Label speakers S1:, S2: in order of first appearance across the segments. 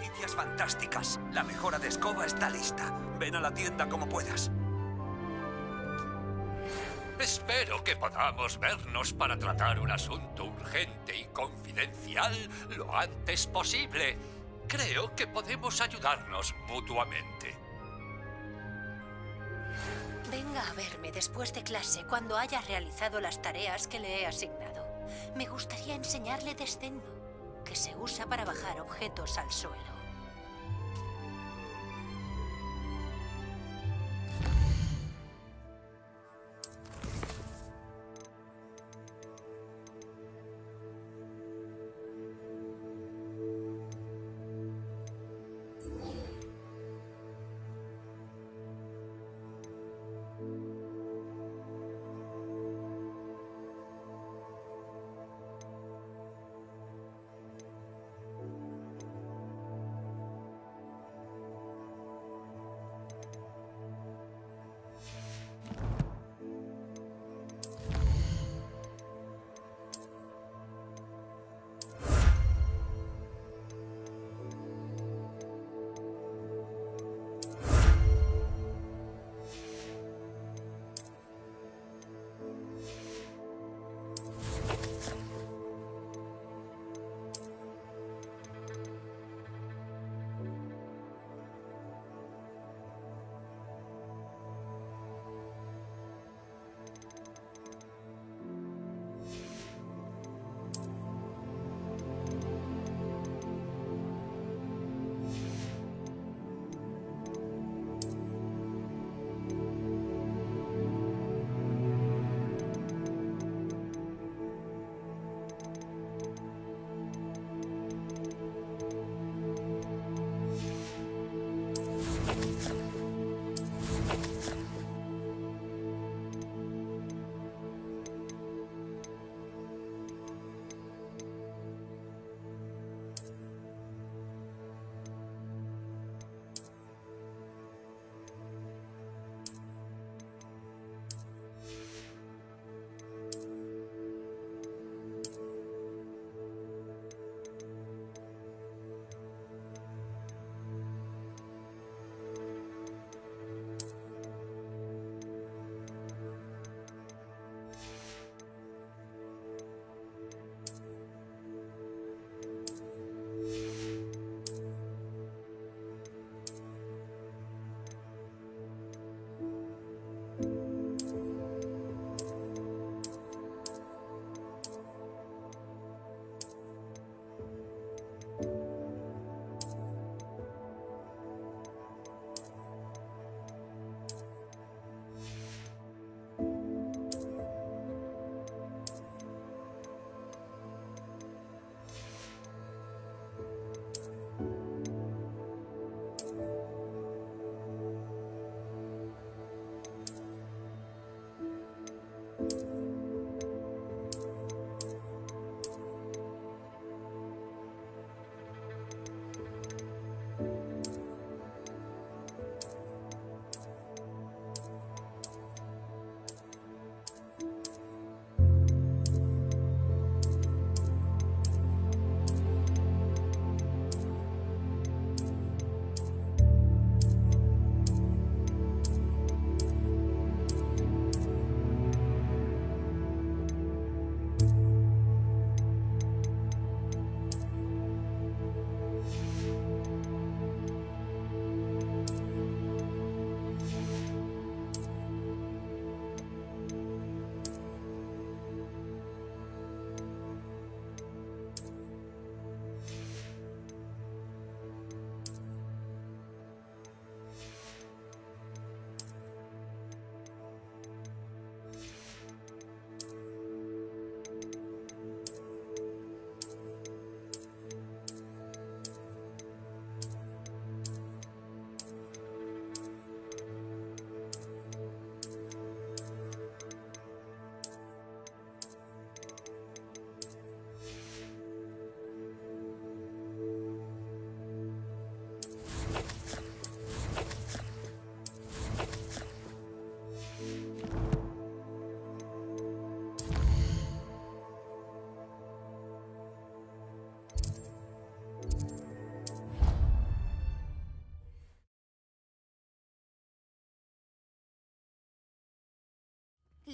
S1: noticias fantásticas. La mejora de escoba está lista. Ven a la tienda como puedas.
S2: Espero que podamos vernos para tratar un asunto urgente y confidencial lo antes posible. Creo que podemos ayudarnos mutuamente.
S3: Venga a verme después de clase cuando haya realizado las tareas que le he asignado. Me gustaría enseñarle descendo, que se usa para bajar objetos al suelo.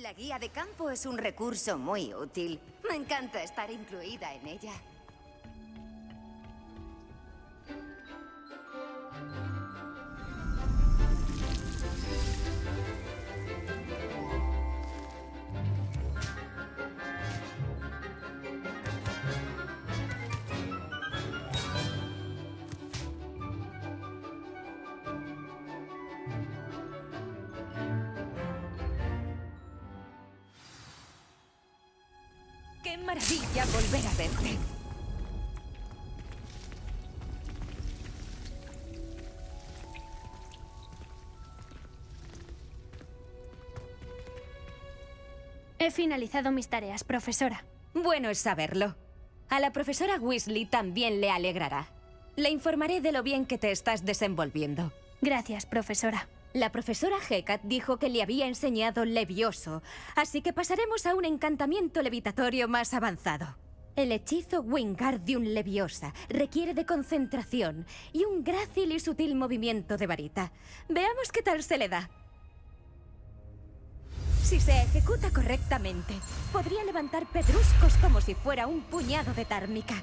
S4: La guía de campo es un recurso muy útil. Me encanta estar incluida en ella.
S5: ¡Qué maravilla volver a verte!
S6: He finalizado mis tareas, profesora.
S5: Bueno es saberlo. A la profesora Weasley también le alegrará. Le informaré de lo bien que te estás desenvolviendo.
S6: Gracias, profesora.
S5: La profesora Hecat dijo que le había enseñado Levioso, así que pasaremos a un encantamiento levitatorio más avanzado. El hechizo Wingardium Leviosa requiere de concentración y un grácil y sutil movimiento de varita. Veamos qué tal se le da. Si se ejecuta correctamente, podría levantar pedruscos como si fuera un puñado de tármica.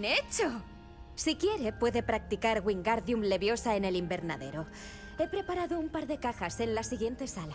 S5: ¡Bien hecho! Si quiere, puede practicar Wingardium Leviosa en el invernadero. He preparado un par de cajas en la siguiente sala.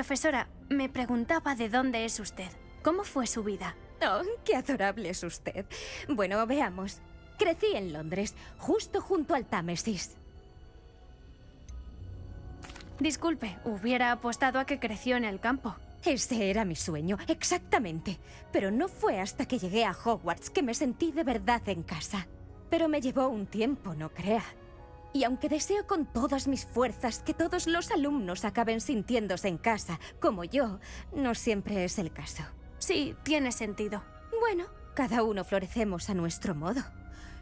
S6: Profesora, me preguntaba de dónde es usted. ¿Cómo fue su vida?
S5: Oh, qué adorable es usted. Bueno, veamos. Crecí en Londres, justo junto al Támesis.
S6: Disculpe, hubiera apostado a que creció en el campo.
S5: Ese era mi sueño, exactamente. Pero no fue hasta que llegué a Hogwarts que me sentí de verdad en casa. Pero me llevó un tiempo, no crea. Y aunque deseo con todas mis fuerzas que todos los alumnos acaben sintiéndose en casa, como yo, no siempre es el caso.
S6: Sí, tiene sentido.
S5: Bueno, cada uno florecemos a nuestro modo.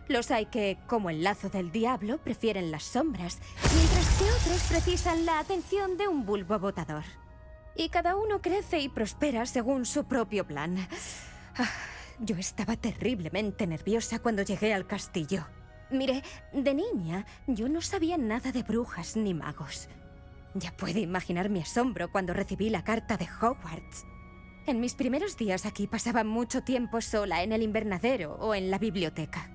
S5: Los hay que, como el lazo del diablo, prefieren las sombras, mientras que otros precisan la atención de un bulbo botador. Y cada uno crece y prospera según su propio plan. Ah, Yo estaba terriblemente nerviosa cuando llegué al castillo. Mire, de niña yo no sabía nada de brujas ni magos. Ya puede imaginar mi asombro cuando recibí la carta de Hogwarts. En mis primeros días aquí pasaba mucho tiempo sola en el invernadero o en la biblioteca.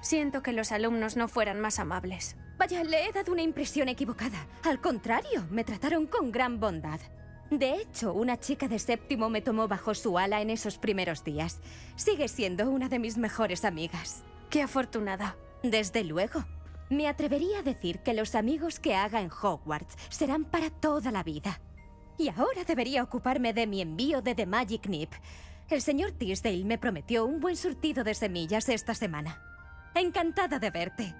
S6: Siento que los alumnos no fueran más amables.
S5: Vaya, le he dado una impresión equivocada. Al contrario, me trataron con gran bondad. De hecho, una chica de séptimo me tomó bajo su ala en esos primeros días. Sigue siendo una de mis mejores amigas.
S6: Qué afortunada.
S5: Desde luego. Me atrevería a decir que los amigos que haga en Hogwarts serán para toda la vida. Y ahora debería ocuparme de mi envío de The Magic Nip. El señor Tisdale me prometió un buen surtido de semillas esta semana. Encantada de verte.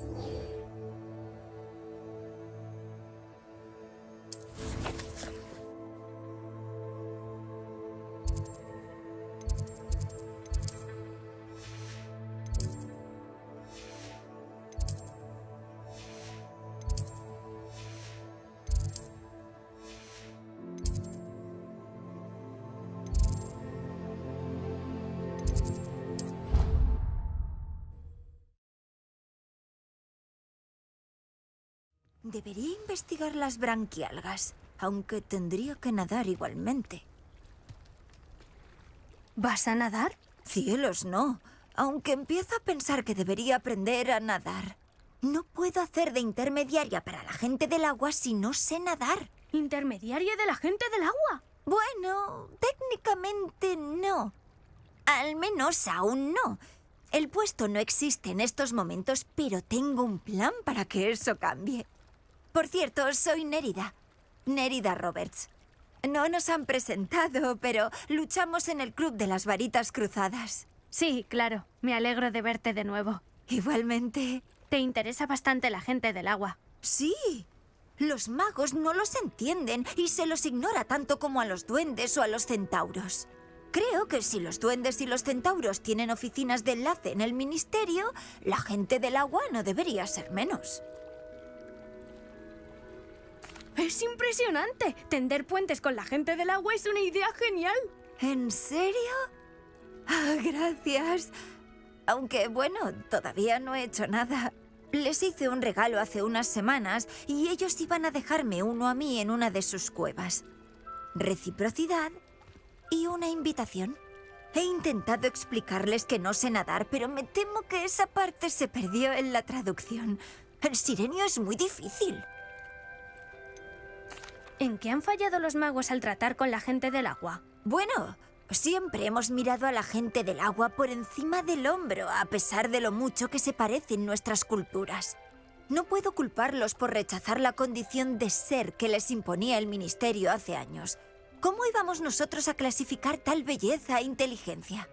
S5: Yeah.
S7: Debería investigar las branquialgas, aunque tendría que nadar igualmente.
S6: ¿Vas a nadar?
S7: Cielos, no. Aunque empiezo a pensar que debería aprender a nadar. No puedo hacer de intermediaria para la gente del agua si no sé nadar.
S6: ¿Intermediaria de la gente del agua?
S7: Bueno, técnicamente no. Al menos aún no. El puesto no existe en estos momentos, pero tengo un plan para que eso cambie. Por cierto, soy Nérida. Nérida Roberts. No nos han presentado, pero luchamos en el Club de las Varitas Cruzadas.
S6: Sí, claro. Me alegro de verte de nuevo.
S7: Igualmente.
S6: Te interesa bastante la gente del agua.
S7: Sí. Los magos no los entienden y se los ignora tanto como a los duendes o a los centauros. Creo que si los duendes y los centauros tienen oficinas de enlace en el ministerio, la gente del agua no debería ser menos.
S6: Es impresionante. Tender puentes con la gente del agua es una idea genial.
S7: ¿En serio? Ah, gracias. Aunque bueno, todavía no he hecho nada. Les hice un regalo hace unas semanas y ellos iban a dejarme uno a mí en una de sus cuevas. Reciprocidad y una invitación. He intentado explicarles que no sé nadar, pero me temo que esa parte se perdió en la traducción. El sirenio es muy difícil.
S6: ¿En qué han fallado los magos al tratar con la gente del agua?
S7: Bueno, siempre hemos mirado a la gente del agua por encima del hombro, a pesar de lo mucho que se parecen nuestras culturas. No puedo culparlos por rechazar la condición de ser que les imponía el ministerio hace años. ¿Cómo íbamos nosotros a clasificar tal belleza e inteligencia?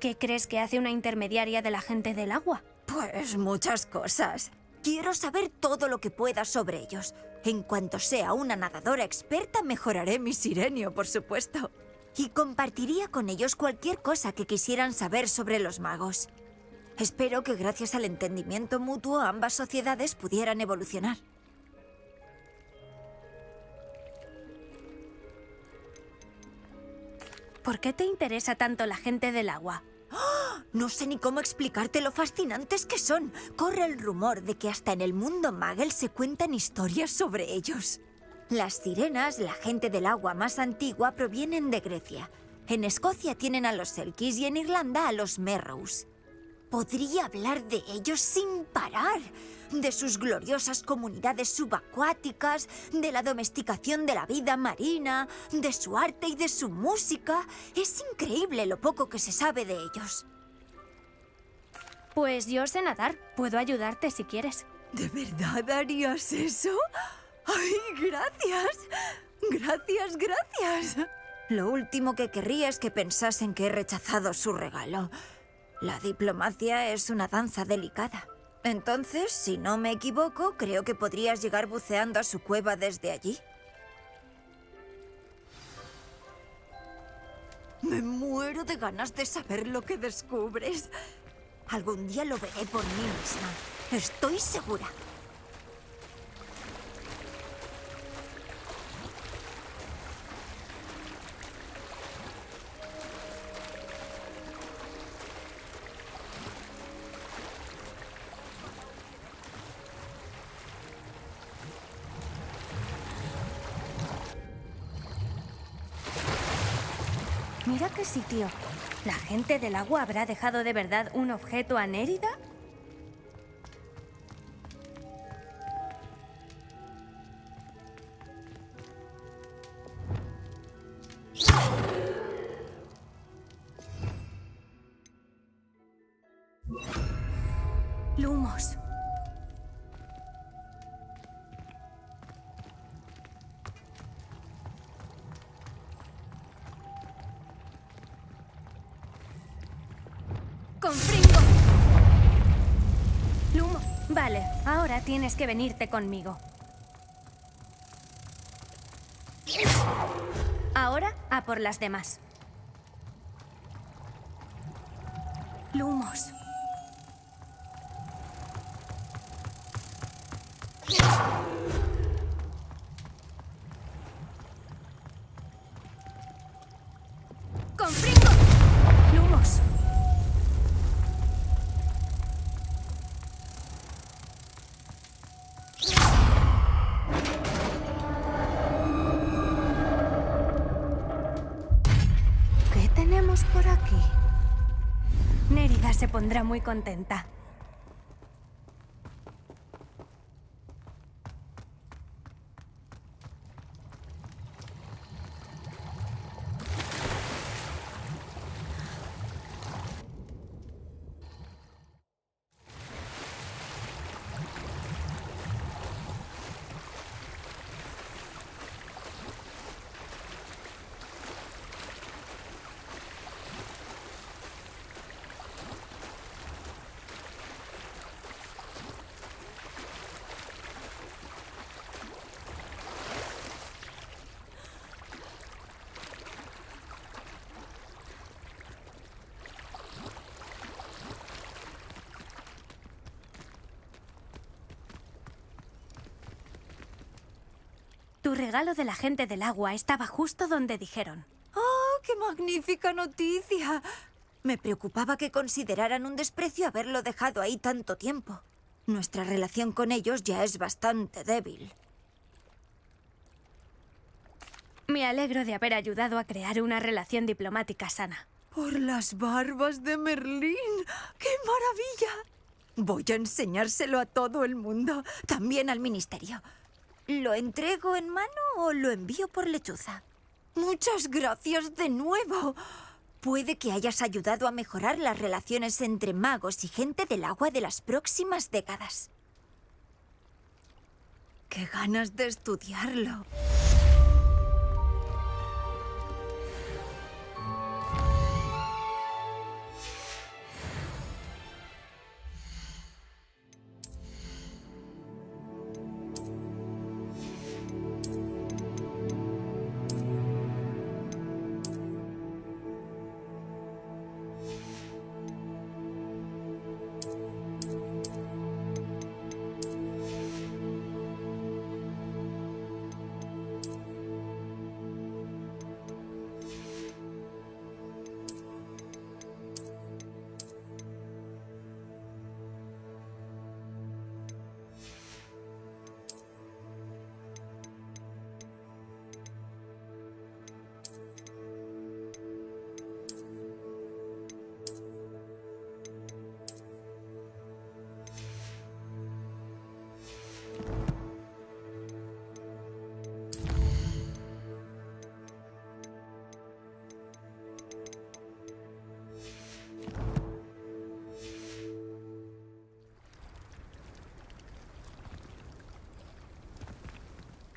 S6: ¿Qué crees que hace una intermediaria de la gente del agua?
S7: Pues muchas cosas. Quiero saber todo lo que pueda sobre ellos. En cuanto sea una nadadora experta, mejoraré mi sirenio, por supuesto. Y compartiría con ellos cualquier cosa que quisieran saber sobre los magos. Espero que gracias al entendimiento mutuo ambas sociedades pudieran evolucionar.
S6: ¿Por qué te interesa tanto la gente del agua?
S7: No sé ni cómo explicarte lo fascinantes que son. Corre el rumor de que hasta en el mundo Magel se cuentan historias sobre ellos. Las sirenas, la gente del agua más antigua, provienen de Grecia. En Escocia tienen a los Selkies y en Irlanda a los Merrows. Podría hablar de ellos sin parar. De sus gloriosas comunidades subacuáticas, de la domesticación de la vida marina, de su arte y de su música. Es increíble lo poco que se sabe de ellos.
S6: Pues yo sé nadar. Puedo ayudarte si quieres.
S7: ¿De verdad harías eso? ¡Ay, gracias! Gracias, gracias. Lo último que querría es que pensasen que he rechazado su regalo. La diplomacia es una danza delicada. Entonces, si no me equivoco, creo que podrías llegar buceando a su cueva desde allí. Me muero de ganas de saber lo que descubres. Algún día lo veré por mí misma. Estoy segura.
S6: Qué sitio. ¿La gente del agua habrá dejado de verdad un objeto a Nérida? Lumos. Tienes que venirte conmigo. Ahora a por las demás. Se pondrá muy contenta. Tu regalo de la gente del agua estaba justo donde dijeron.
S7: ¡Oh, qué magnífica noticia! Me preocupaba que consideraran un desprecio haberlo dejado ahí tanto tiempo. Nuestra relación con ellos ya es bastante débil.
S6: Me alegro de haber ayudado a crear una relación diplomática sana.
S7: Por las barbas de Merlín. ¡Qué maravilla! Voy a enseñárselo a todo el mundo, también al ministerio. ¿Lo entrego en mano o lo envío por lechuza? Muchas gracias de nuevo. Puede que hayas ayudado a mejorar las relaciones entre magos y gente del agua de las próximas décadas. ¡Qué ganas de estudiarlo!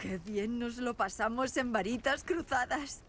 S7: ¡Qué bien nos lo pasamos en varitas cruzadas!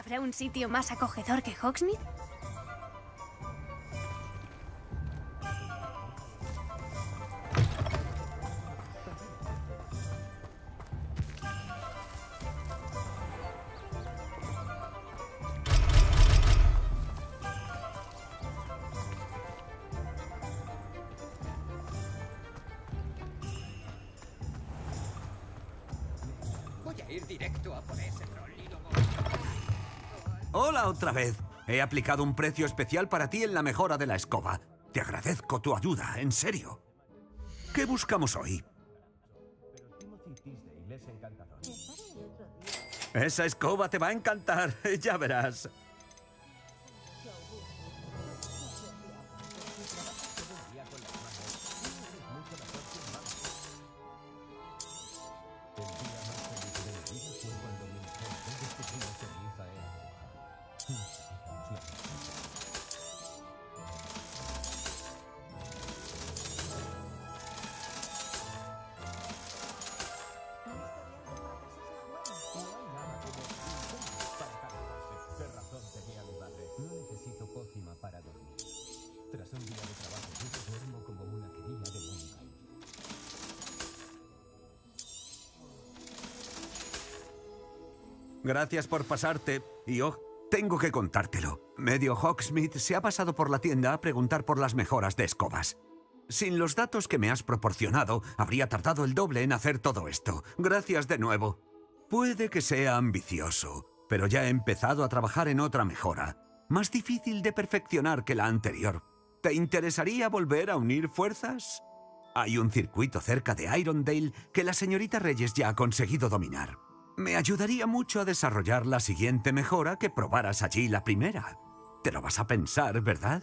S6: ¿Habrá un sitio más acogedor que Hogsmeade?
S1: He aplicado un precio especial para ti en la mejora de la escoba. Te agradezco tu ayuda, en serio. ¿Qué buscamos hoy? Esa escoba te va a encantar, ya verás. Gracias por pasarte. Y oh, tengo que contártelo. Medio Hawksmith se ha pasado por la tienda a preguntar por las mejoras de escobas. Sin los datos que me has proporcionado, habría tardado el doble en hacer todo esto. Gracias de nuevo. Puede que sea ambicioso, pero ya he empezado a trabajar en otra mejora, más difícil de perfeccionar que la anterior. ¿Te interesaría volver a unir fuerzas? Hay un circuito cerca de Irondale que la señorita Reyes ya ha conseguido dominar. Me ayudaría mucho a desarrollar la siguiente mejora que probaras allí la primera. Te lo vas a pensar, ¿verdad?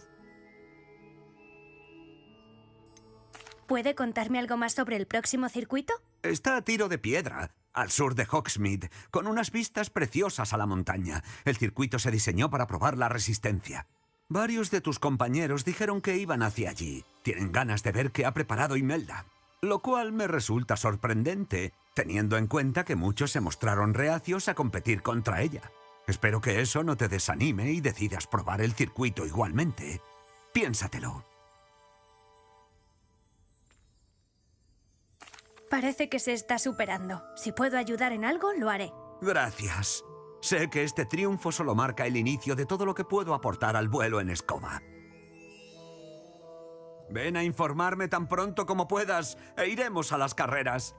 S6: ¿Puede contarme algo más sobre el próximo circuito?
S1: Está a tiro de piedra, al sur de Hogsmeade, con unas vistas preciosas a la montaña. El circuito se diseñó para probar la resistencia. Varios de tus compañeros dijeron que iban hacia allí. Tienen ganas de ver qué ha preparado Imelda. Lo cual me resulta sorprendente, teniendo en cuenta que muchos se mostraron reacios a competir contra ella. Espero que eso no te desanime y decidas probar el circuito igualmente. Piénsatelo.
S6: Parece que se está superando. Si puedo ayudar en algo, lo haré.
S1: Gracias. Sé que este triunfo solo marca el inicio de todo lo que puedo aportar al vuelo en escoba. Ven a informarme tan pronto como puedas e iremos a las carreras.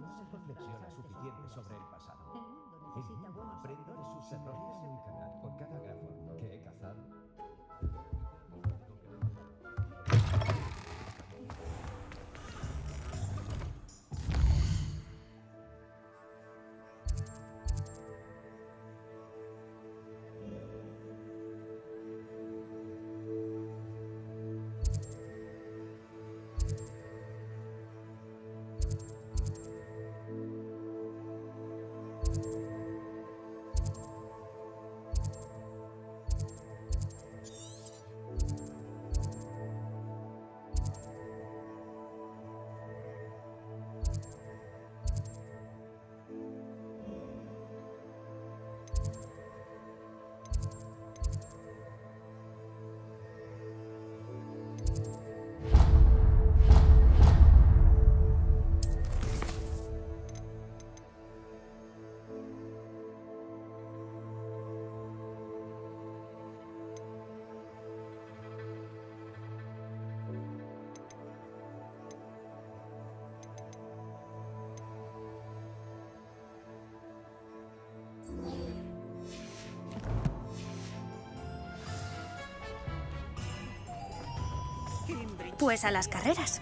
S8: No se reflexiona suficiente sobre el pasado.
S9: El mundo
S8: El
S9: necesita
S8: mundo
S9: buenos
S8: aprende de sus errores en canal por cada grafo que he cazado.
S6: Pues a las carreras.